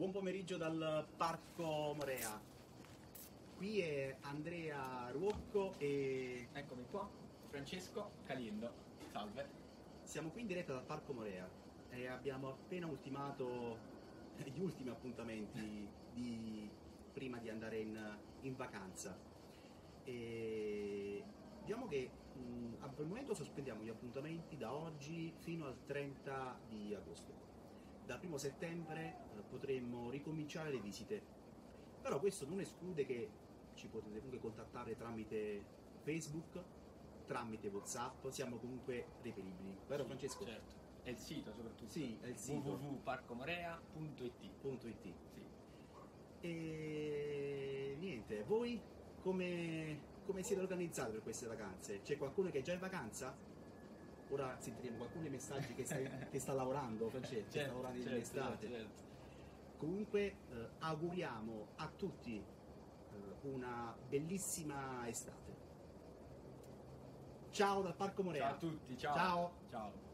Buon pomeriggio dal Parco Morea. Qui è Andrea Ruocco e Eccomi qua, Francesco Caliendo. Salve. siamo qui in diretta dal Parco Morea e abbiamo appena ultimato gli ultimi appuntamenti di- prima di andare in, in vacanza. E diciamo che mh, al momento sospendiamo gli appuntamenti da oggi fino al 30 di agosto. Dal 1 settembre eh, potremmo ricominciare le visite. Però questo non esclude che ci potete comunque contattare tramite Facebook, tramite WhatsApp, siamo comunque reperibili. Vero Francesco? Certo. E il sito soprattutto. Sì, è il sito. www.parcomorea.it .it. Sì. E niente, voi come, come siete organizzati per queste vacanze? C'è qualcuno che è già in vacanza? Ora sentiremo qualcuno dei messaggi che, stai- che sta lavorando, Francesco, che sta lavorando in certo, estate. certo. Comunque eh, auguriamo a tutti eh, una bellissima estate. Ciao dal Parco Morea. Ciao a tutti, ciao. Ciao. Ciao.